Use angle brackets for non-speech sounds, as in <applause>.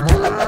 Ah! <laughs>